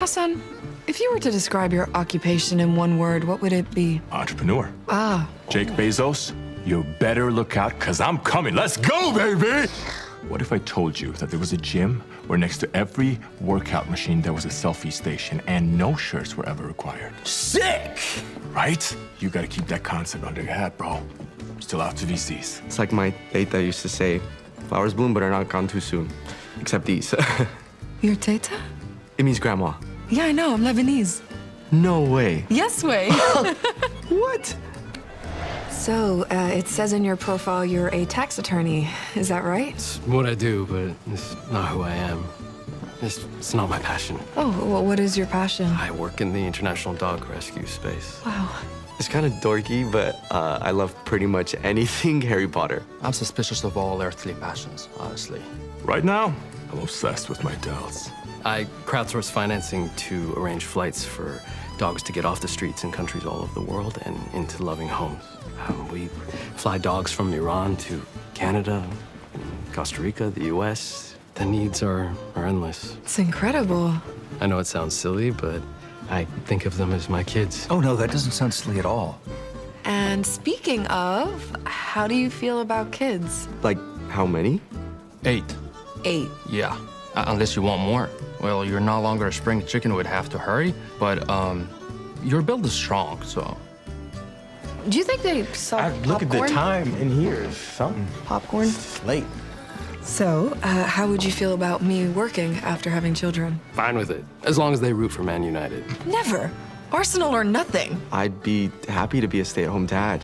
Hassan, if you were to describe your occupation in one word, what would it be? Entrepreneur. Ah, Jeff Bezos, you better look out, because I'm coming. Let's go, baby! What if I told you that there was a gym where next to every workout machine there was a selfie station and no shirts were ever required? Sick! Right? You gotta keep that concept under your hat, bro. Still out to VCs. It's like my tata used to say, flowers bloom but are not gone too soon. Except these. your teta? it means grandma. Yeah, I know. I'm Lebanese. No way. Yes, way. What? so, uh, it says in your profile you're a tax attorney. Is that right? It's what I do, but it's not who I am. It's, it's not my passion. Oh, well, what is your passion? I work in the international dog rescue space. Wow. It's kind of dorky, but uh, I love pretty much anything Harry Potter. I'm suspicious of all earthly passions, honestly. Right now, I'm obsessed with my dolls. I crowdsource financing to arrange flights for dogs to get off the streets in countries all over the world and into loving homes. Um, we fly dogs from Iran to Canada, Costa Rica, the US. The needs are, are endless. It's incredible. I know it sounds silly, but I think of them as my kids. Oh no, that doesn't sound silly at all. And speaking of, how do you feel about kids? Like, how many? Eight. Eight. Yeah. Uh, unless you want more. Well, you're no longer a spring chicken would have to hurry, but um, your build is strong, so. Do you think they saw Look at the time in here. Something Popcorn. late. So, uh, how would you feel about me working after having children? Fine with it, as long as they root for Man United. Never. Arsenal or nothing. I'd be happy to be a stay-at-home dad.